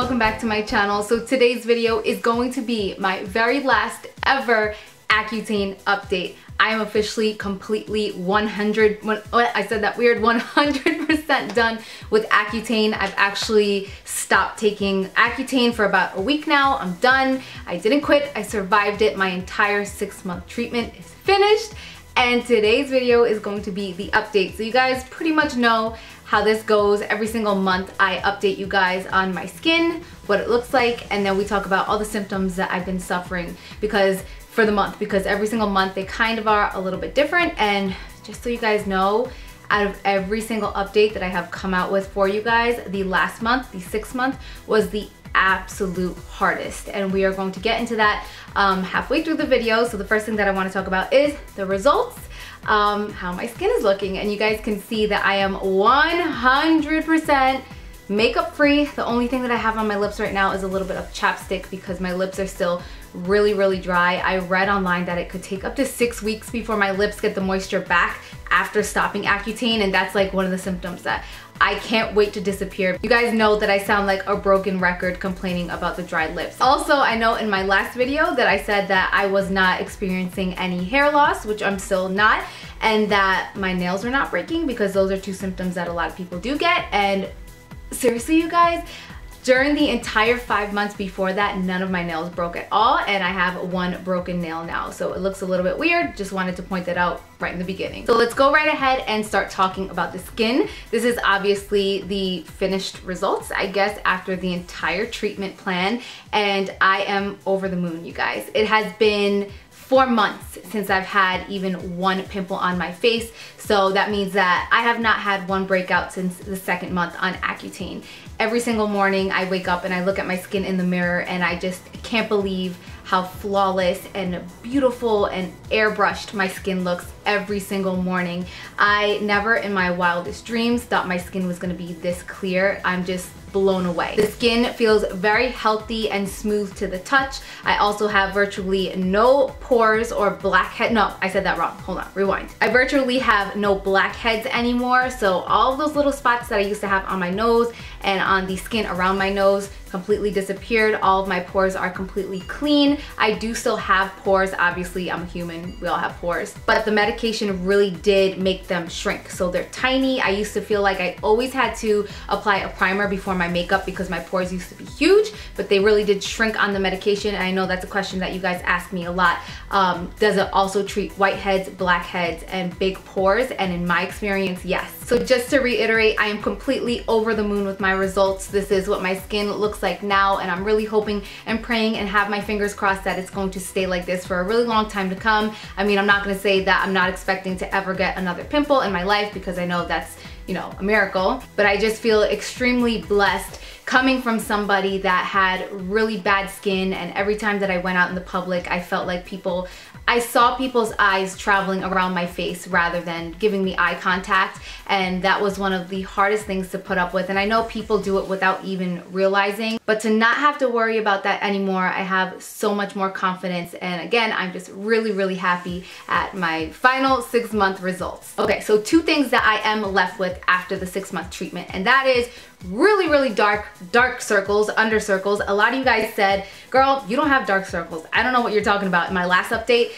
welcome back to my channel. So today's video is going to be my very last ever Accutane update. I am officially completely 100, I said that weird, 100% done with Accutane. I've actually stopped taking Accutane for about a week now. I'm done. I didn't quit. I survived it. My entire six month treatment is finished. And today's video is going to be the update. So you guys pretty much know how this goes. Every single month I update you guys on my skin, what it looks like, and then we talk about all the symptoms that I've been suffering because for the month because every single month they kind of are a little bit different. And just so you guys know out of every single update that I have come out with for you guys the last month the sixth month was the absolute hardest. And we are going to get into that um, halfway through the video. So the first thing that I want to talk about is the results um, how my skin is looking. And you guys can see that I am 100% makeup free. The only thing that I have on my lips right now is a little bit of chapstick because my lips are still really, really dry. I read online that it could take up to six weeks before my lips get the moisture back after stopping Accutane and that's like one of the symptoms that I can't wait to disappear. You guys know that I sound like a broken record complaining about the dry lips. Also, I know in my last video that I said that I was not experiencing any hair loss, which I'm still not, and that my nails are not breaking because those are two symptoms that a lot of people do get. And seriously, you guys, during the entire five months before that, none of my nails broke at all, and I have one broken nail now. So it looks a little bit weird. Just wanted to point that out right in the beginning. So let's go right ahead and start talking about the skin. This is obviously the finished results, I guess, after the entire treatment plan, and I am over the moon, you guys. It has been four months since I've had even one pimple on my face. So that means that I have not had one breakout since the second month on Accutane. Every single morning I wake up and I look at my skin in the mirror and I just can't believe how flawless and beautiful and airbrushed my skin looks every single morning. I never in my wildest dreams thought my skin was gonna be this clear. I'm just blown away. The skin feels very healthy and smooth to the touch. I also have virtually no pores or blackhead. No, I said that wrong. Hold on, rewind. I virtually have no blackheads anymore. So all those little spots that I used to have on my nose and on the skin around my nose completely disappeared. All of my pores are completely clean. I do still have pores. Obviously, I'm a human. We all have pores. But the medication really did make them shrink. So they're tiny. I used to feel like I always had to apply a primer before my makeup because my pores used to be huge, but they really did shrink on the medication. And I know that's a question that you guys ask me a lot. Um, does it also treat whiteheads, blackheads, and big pores? And in my experience, yes. So just to reiterate, I am completely over the moon with my results. This is what my skin looks like now and I'm really hoping and praying and have my fingers crossed that it's going to stay like this for a really long time to come. I mean, I'm not gonna say that I'm not expecting to ever get another pimple in my life because I know that's, you know, a miracle, but I just feel extremely blessed coming from somebody that had really bad skin and every time that I went out in the public, I felt like people I saw people's eyes traveling around my face rather than giving me eye contact and that was one of the hardest things to put up with and I know people do it without even realizing but to not have to worry about that anymore I have so much more confidence and again I'm just really really happy at my final six month results. Okay so two things that I am left with after the six month treatment and that is really, really dark, dark circles, under circles. A lot of you guys said, girl, you don't have dark circles. I don't know what you're talking about. In my last update,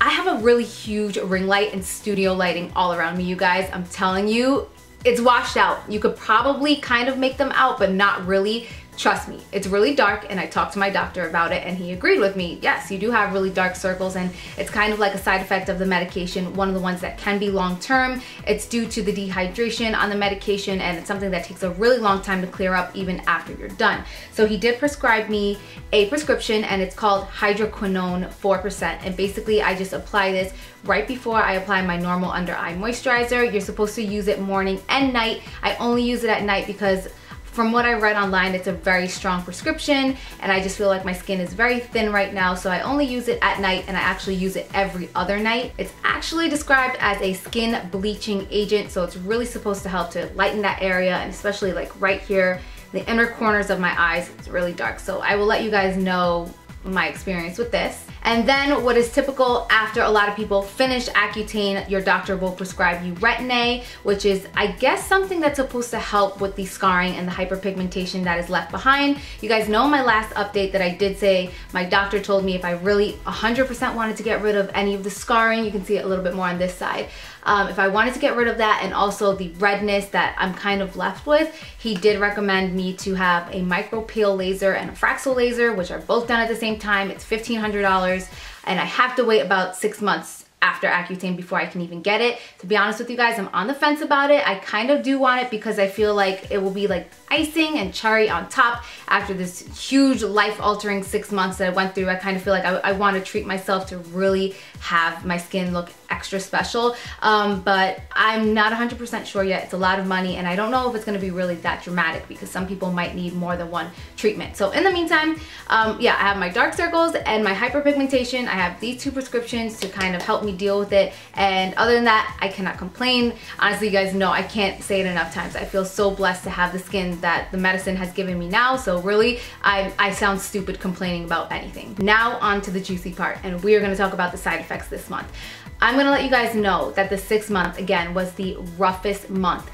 I have a really huge ring light and studio lighting all around me, you guys. I'm telling you, it's washed out. You could probably kind of make them out, but not really Trust me, it's really dark and I talked to my doctor about it and he agreed with me. Yes, you do have really dark circles and it's kind of like a side effect of the medication, one of the ones that can be long term. It's due to the dehydration on the medication and it's something that takes a really long time to clear up even after you're done. So he did prescribe me a prescription and it's called hydroquinone 4% and basically I just apply this right before I apply my normal under eye moisturizer. You're supposed to use it morning and night. I only use it at night because from what I read online, it's a very strong prescription and I just feel like my skin is very thin right now, so I only use it at night and I actually use it every other night. It's actually described as a skin bleaching agent, so it's really supposed to help to lighten that area and especially like right here, the inner corners of my eyes, it's really dark. So I will let you guys know my experience with this. And then what is typical after a lot of people finish Accutane, your doctor will prescribe you Retin-A, which is I guess something that's supposed to help with the scarring and the hyperpigmentation that is left behind. You guys know in my last update that I did say my doctor told me if I really 100% wanted to get rid of any of the scarring, you can see it a little bit more on this side, um, if I wanted to get rid of that and also the redness that I'm kind of left with, he did recommend me to have a micro peel laser and a Fraxel laser, which are both done at the same time. It's $1,500 and I have to wait about six months after Accutane before I can even get it. To be honest with you guys, I'm on the fence about it. I kind of do want it because I feel like it will be like icing and cherry on top after this huge life-altering six months that I went through. I kind of feel like I, I want to treat myself to really have my skin look extra special. Um, but I'm not 100% sure yet. It's a lot of money and I don't know if it's gonna be really that dramatic because some people might need more than one treatment. So in the meantime, um, yeah, I have my dark circles and my hyperpigmentation. I have these two prescriptions to kind of help me deal with it. And other than that, I cannot complain. Honestly, you guys know I can't say it enough times. I feel so blessed to have the skin that the medicine has given me now. So really, I, I sound stupid complaining about anything. Now on to the juicy part. And we are gonna talk about the side effects this month. I'm gonna let you guys know that the sixth month, again, was the roughest month.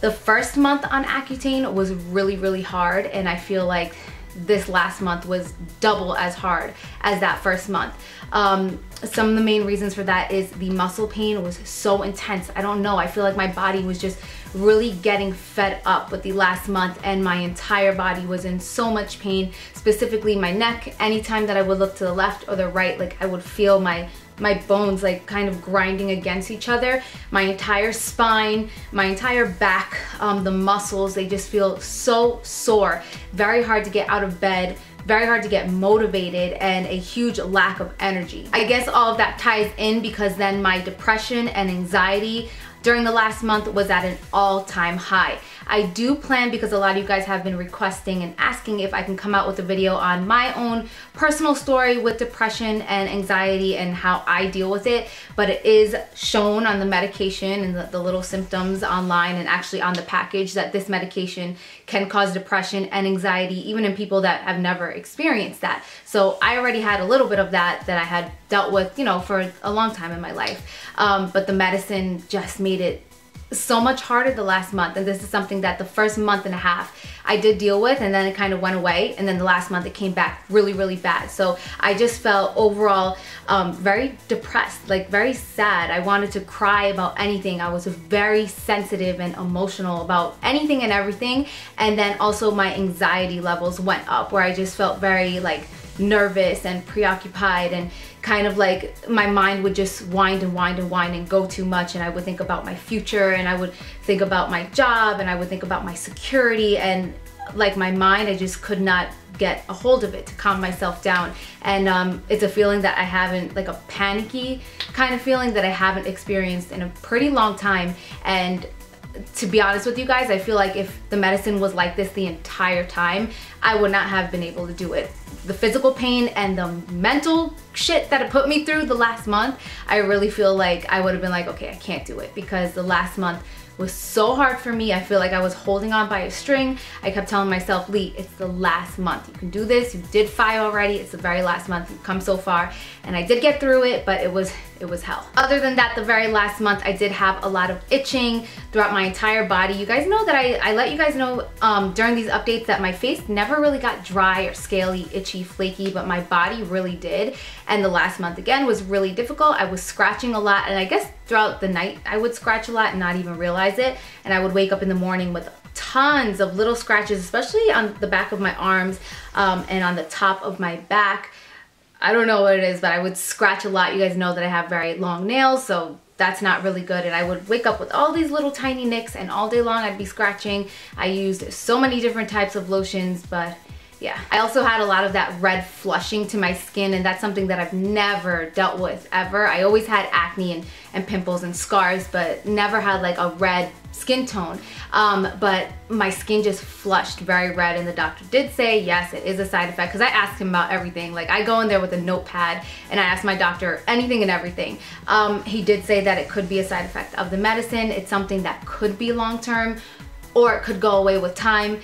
The first month on Accutane was really, really hard, and I feel like this last month was double as hard as that first month. Um, some of the main reasons for that is the muscle pain was so intense. I don't know, I feel like my body was just really getting fed up with the last month and my entire body was in so much pain, specifically my neck. Anytime that I would look to the left or the right, like I would feel my my bones like kind of grinding against each other. My entire spine, my entire back, um, the muscles, they just feel so sore. Very hard to get out of bed very hard to get motivated and a huge lack of energy. I guess all of that ties in because then my depression and anxiety during the last month was at an all-time high. I do plan because a lot of you guys have been requesting and asking if I can come out with a video on my own personal story with depression and anxiety and how I deal with it, but it is shown on the medication and the, the little symptoms online and actually on the package that this medication can cause depression and anxiety even in people that have never experienced that. So I already had a little bit of that that I had dealt with, you know, for a long time in my life. Um, but the medicine just made it so much harder the last month. And this is something that the first month and a half I did deal with and then it kind of went away. And then the last month it came back really really bad. So I just felt overall um, very depressed like very sad. I wanted to cry about anything. I was very sensitive and emotional about anything and everything. And then also my anxiety levels went up where I just felt very like nervous and preoccupied and kind of like my mind would just wind and wind and wind and go too much and I would think about my future and I would think about my job and I would think about my security and like my mind I just could not get a hold of it to calm myself down. And um, it's a feeling that I haven't like a panicky kind of feeling that I haven't experienced in a pretty long time and to be honest with you guys, I feel like if the medicine was like this the entire time, I would not have been able to do it. The physical pain and the mental shit that it put me through the last month, I really feel like I would have been like, okay, I can't do it because the last month was so hard for me. I feel like I was holding on by a string. I kept telling myself, Lee, it's the last month. You can do this. You did five already. It's the very last month. You've come so far. And I did get through it, but it was it was hell. Other than that, the very last month, I did have a lot of itching throughout my entire body. You guys know that I, I let you guys know um, during these updates that my face never really got dry or scaly, itchy, flaky, but my body really did. And the last month again was really difficult. I was scratching a lot and I guess throughout the night I would scratch a lot and not even realize it. And I would wake up in the morning with tons of little scratches, especially on the back of my arms um, and on the top of my back. I don't know what it is, but I would scratch a lot. You guys know that I have very long nails, so that's not really good. And I would wake up with all these little tiny nicks and all day long I'd be scratching. I used so many different types of lotions, but yeah. I also had a lot of that red flushing to my skin and that's something that I've never dealt with ever. I always had acne and, and pimples and scars, but never had like a red skin tone. Um, but my skin just flushed very red and the doctor did say, yes, it is a side effect because I asked him about everything. Like I go in there with a notepad and I ask my doctor anything and everything. Um, he did say that it could be a side effect of the medicine. It's something that could be long-term or it could go away with time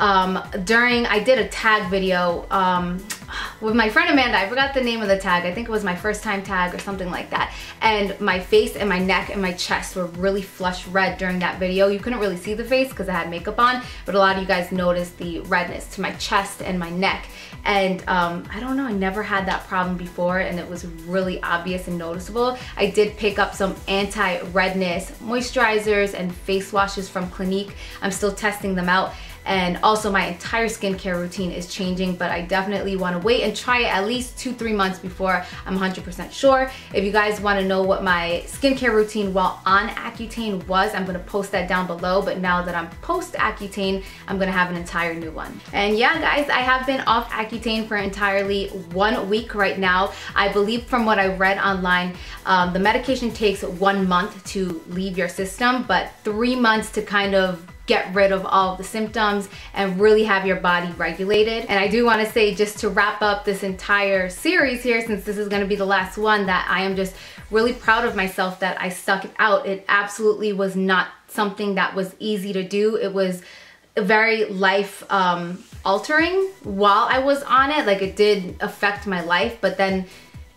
um, during, I did a tag video um, with my friend Amanda, I forgot the name of the tag. I think it was my first time tag or something like that. And my face and my neck and my chest were really flush red during that video. You couldn't really see the face because I had makeup on, but a lot of you guys noticed the redness to my chest and my neck. And um, I don't know, I never had that problem before and it was really obvious and noticeable. I did pick up some anti-redness moisturizers and face washes from Clinique. I'm still testing them out and also my entire skincare routine is changing but I definitely want to wait and try it at least two three months before I'm 100% sure. If you guys want to know what my skincare routine while on Accutane was I'm gonna post that down below. But now that I'm post Accutane I'm gonna have an entire new one. And yeah guys I have been off Accutane for entirely one week right now. I believe from what I read online um, the medication takes one month to leave your system but three months to kind of get rid of all of the symptoms and really have your body regulated. And I do wanna say just to wrap up this entire series here, since this is gonna be the last one, that I am just really proud of myself that I stuck it out. It absolutely was not something that was easy to do. It was a very life um, altering while I was on it. Like it did affect my life, but then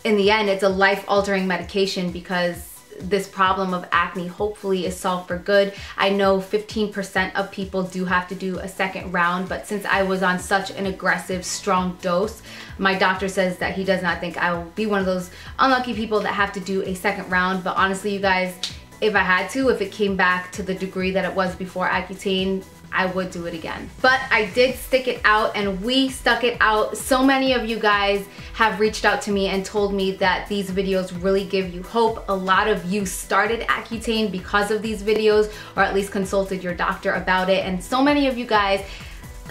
in the end, it's a life altering medication because this problem of acne hopefully is solved for good. I know 15% of people do have to do a second round, but since I was on such an aggressive, strong dose, my doctor says that he does not think I will be one of those unlucky people that have to do a second round. But honestly, you guys, if I had to, if it came back to the degree that it was before Accutane, I would do it again. But I did stick it out and we stuck it out. So many of you guys have reached out to me and told me that these videos really give you hope. A lot of you started Accutane because of these videos or at least consulted your doctor about it. And so many of you guys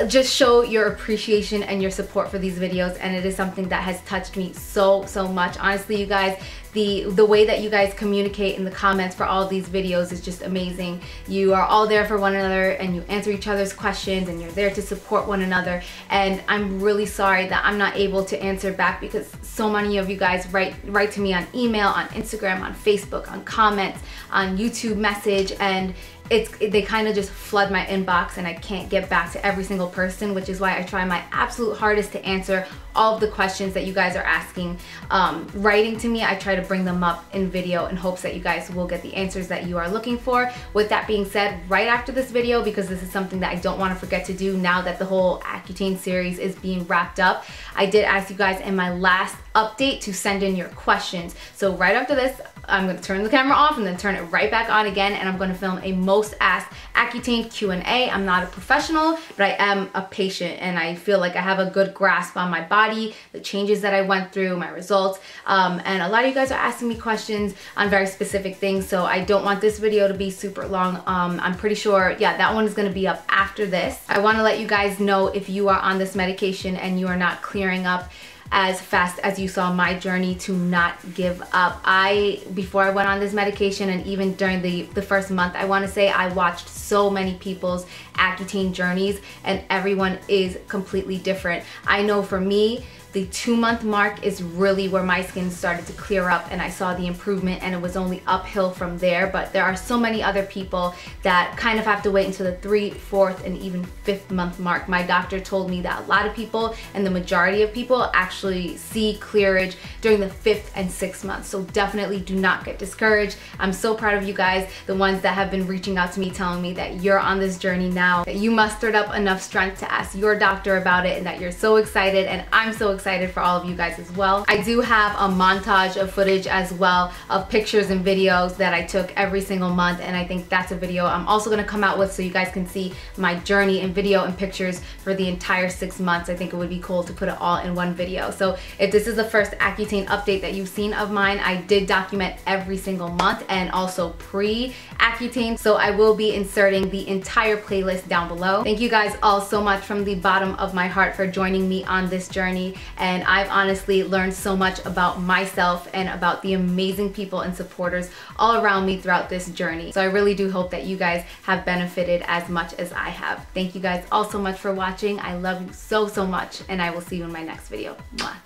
just show your appreciation and your support for these videos and it is something that has touched me so so much. Honestly you guys the the way that you guys communicate in the comments for all these videos is just amazing. You are all there for one another and you answer each other's questions and you're there to support one another. And I'm really sorry that I'm not able to answer back because so many of you guys write write to me on email on Instagram on Facebook on comments on YouTube message and it's they kind of just flood my inbox and I can't get back to every single person which is why I try my absolute hardest to answer all of the questions that you guys are asking. Um, writing to me I try to bring them up in video in hopes that you guys will get the answers that you are looking for. With that being said right after this video because this is something that I don't want to forget to do now that the whole Accutane series is being wrapped up I did ask you guys in my last update to send in your questions. So right after this I'm gonna turn the camera off and then turn it right back on again and I'm gonna film a most asked Accutane Q&A. I'm not a professional, but I am a patient and I feel like I have a good grasp on my body, the changes that I went through, my results. Um, and a lot of you guys are asking me questions on very specific things, so I don't want this video to be super long. Um, I'm pretty sure, yeah, that one is gonna be up after this. I wanna let you guys know if you are on this medication and you are not clearing up as fast as you saw my journey to not give up. I, before I went on this medication and even during the, the first month, I wanna say I watched so many people's Accutane journeys and everyone is completely different. I know for me, the two month mark is really where my skin started to clear up and I saw the improvement and it was only uphill from there. But there are so many other people that kind of have to wait until the three, fourth, and even fifth month mark. My doctor told me that a lot of people and the majority of people actually see clearage during the fifth and sixth month. So definitely do not get discouraged. I'm so proud of you guys, the ones that have been reaching out to me telling me that you're on this journey now, that you mustered up enough strength to ask your doctor about it and that you're so excited and I'm so excited excited for all of you guys as well. I do have a montage of footage as well of pictures and videos that I took every single month and I think that's a video I'm also gonna come out with so you guys can see my journey in video and pictures for the entire six months. I think it would be cool to put it all in one video. So if this is the first Accutane update that you've seen of mine, I did document every single month and also pre-Accutane. So I will be inserting the entire playlist down below. Thank you guys all so much from the bottom of my heart for joining me on this journey and I've honestly learned so much about myself and about the amazing people and supporters all around me throughout this journey. So I really do hope that you guys have benefited as much as I have. Thank you guys all so much for watching. I love you so, so much and I will see you in my next video. Mwah.